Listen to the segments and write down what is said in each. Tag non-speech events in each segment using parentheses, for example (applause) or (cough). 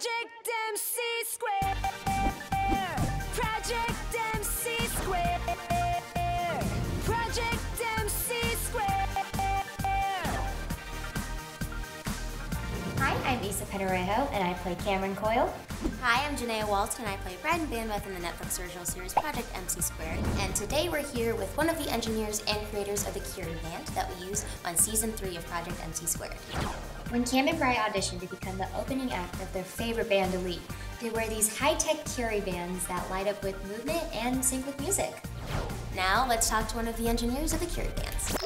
Project MC Square. Project MC Square. Project MC Square. Hi, I'm Ysa Penarejo, and I play Camryn Coyle. Hi, I'm Genneya Walt, and I play Red Bandweth in the Netflix original series Project MC Squared. And today we're here with one of the engineers and creators of the Curie Band that we use on season three of Project MC Squared. When Cam and Bry auditioned to become the opening act of their favorite band, Elite, they wear these high-tech Curie bands that light up with movement and sync with music. Now let's talk to one of the engineers of the Curie Bands.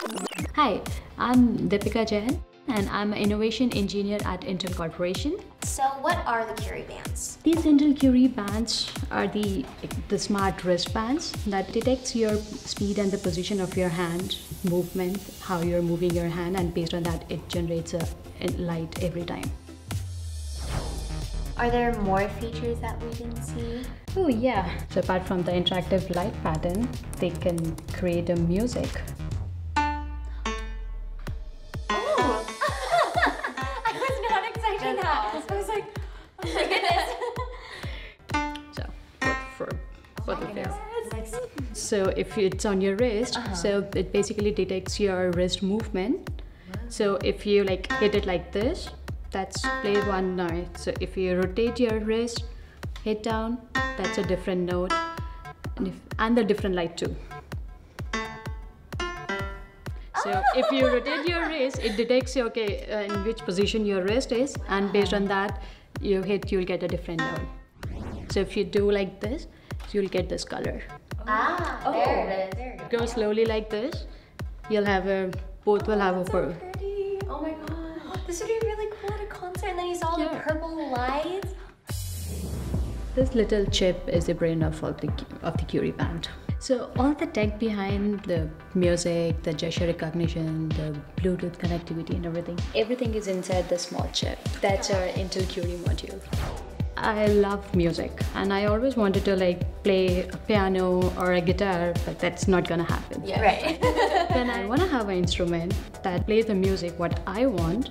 Hi, I'm Deepika Jain and I'm an innovation engineer at Intel Corporation. So what are the Curie Bands? These Intel Curie bands are the, the smart wristbands that detects your speed and the position of your hand movement, how you're moving your hand and based on that it generates a, a light every time. Are there more features that we didn't see? Oh yeah. So apart from the interactive light pattern, they can create a music So if it's on your wrist, so it basically detects your wrist movement. So if you like hit it like this, that's play one note. So if you rotate your wrist, hit down, that's a different note, and if and the different light too. So if you rotate your wrist, it detects okay uh, in which position your wrist is, and based on that, you hit, you'll get a different note. So if you do like this, you'll get this color. Ah, there it is. There it Go slowly like this, you'll have a both will have a purple. pretty. Oh my god. This would be really cool at a concert. And then you saw the purple lights. This little chip is the brain of the of the Curie band. So all the tech behind the music, the gesture recognition, the Bluetooth connectivity, and everything, everything is inside the small chip. That's our Intel Curie module. I love music, and I always wanted to like play a piano or a guitar, but that's not gonna happen. Yeah. Right. (laughs) then I want to have an instrument that plays the music what I want,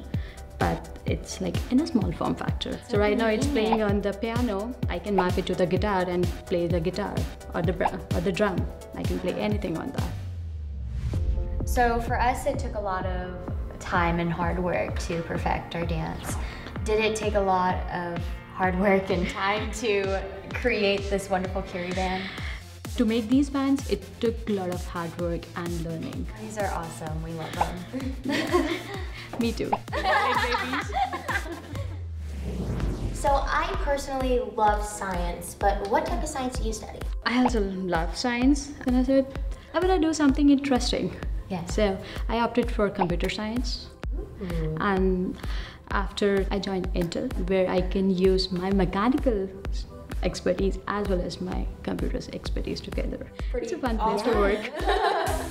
but it's like in a small form factor. So right now it's playing on the piano. I can map it to the guitar and play the guitar or the or the drum. I can play anything on that. So for us, it took a lot of time and hard work to perfect our dance. Did it take a lot of hard work and time to create this wonderful Curie band? To make these bands, it took a lot of hard work and learning. These are awesome. We love them. (laughs) Me too. (laughs) So I personally love science, but what type of science do you study? I also love science, and I said I want to do something interesting. Yes. So I opted for computer science, and after I joined Intel, where I can use my mechanical expertise as well as my computer's expertise together. it's a fun place to work. (laughs)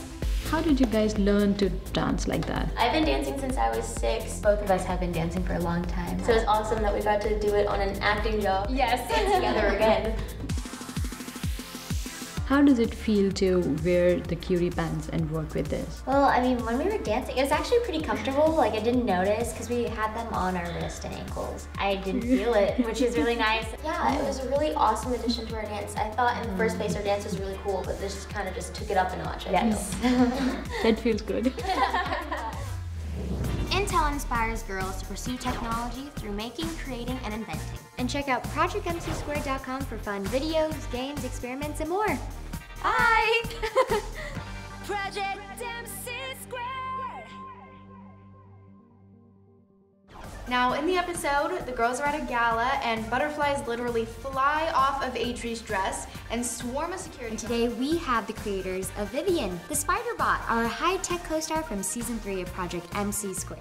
How did you guys learn to dance like that? I've been dancing since I was six, Both of us have been dancing for a long time. so it's awesome that we got to do it on an acting job. Yes. Together again. (laughs) How does it feel to wear the Curie bands and work with this? Well, I mean, when we were dancing, it was actually pretty comfortable. Like, I didn't notice because we had them on our wrist and ankles. I didn't feel it, (laughs) which is really nice. Yeah, it was a really awesome addition to our dance. I thought in the first place our dance was really cool, but this kind of just took it up a notch. I Yes. (laughs) That feels good. (laughs) Intel inspires girls to pursue technology through making, creating, and inventing. and check out ProjectMCSquared.com for fun videos, games, experiments, and more. Bye! (laughs) Project MC Square. Now, in the episode, the girls are at a gala and butterflies literally fly off of Adri's dress and swarm a security. And today we have the creators of Vivian, the spider bot, our high-tech co-star from season three of Project MC Squared.